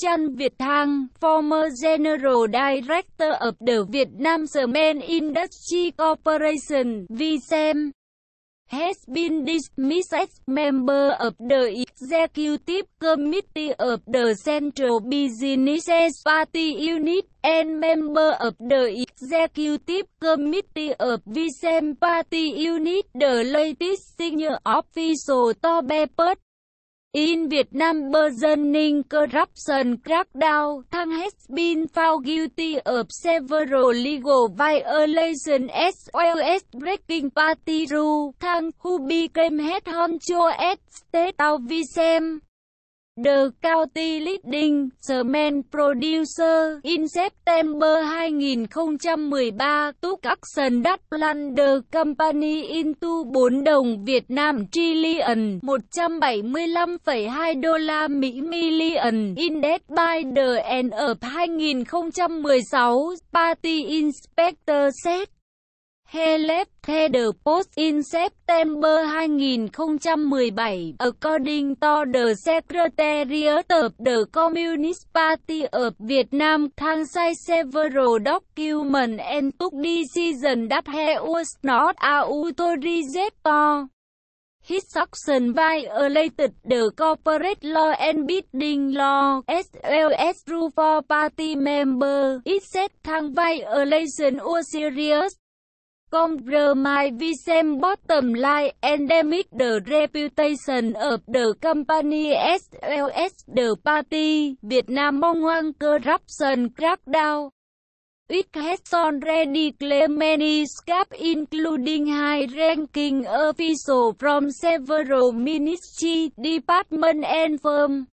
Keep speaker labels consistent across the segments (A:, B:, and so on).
A: Chan Việt Thang, former General Director of the Vietnam Cement Industry Corporation, VCEM, has been dismissed as member of the Executive Committee of the Central Business Party Unit and member of the Executive Committee of VCEM Party Unit, the latest senior official to be put In Vietnam burgeoning corruption crackdown, Thang has been found guilty of several legal violations as well as breaking party Rule, Thang who became head honcho at State of Visem. The County Leading Cement Producer in September 2013 took action that plunged the company into 4 đồng Việt Nam trillion 175,2 đô la Mỹ million index by the end of 2016, Party Inspector said. He left the post in September 2017, according to the Secretariat of the Communist Party of Vietnam, Thang signed several documents and took decisions that he was not authorized to. His action violated the corporate law and bidding law, as well as rule for party member It said Thang violation was serious. Compromise Vicem bottom line endemic the reputation of the company as well as the party. Việt Nam mong hoang corruption crackdown. It has already claimed many scabs including high-ranking officials from several ministry departments and firms.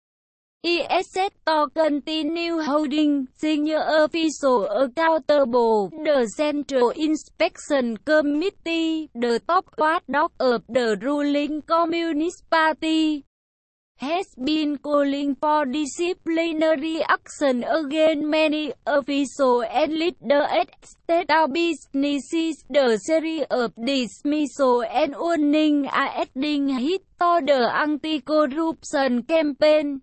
A: ISS to continue holding senior official accountable. The Central Inspection Committee, the top watchdog of the ruling Communist Party, has been calling for disciplinary action against many officials and leaders at state businesses. The series of dismissal and warning are adding hit to the anti-corruption campaign.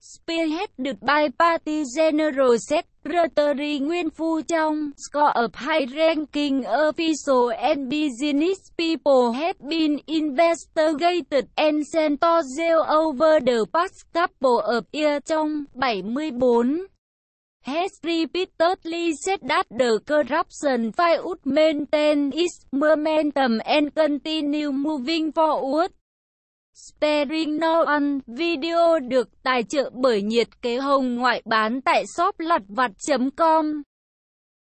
A: Spearhead được by Party General Secretary Nguyên Phu Trong, score of high-ranking Official and business people have been investigated and sent to jail over the past couple of years trong 74 has repeatedly said that the corruption fight would maintain its momentum and continue moving forward. Sperino ăn Video được tài trợ bởi nhiệt kế hồng, ngoại bán tại shop lặt vặt.com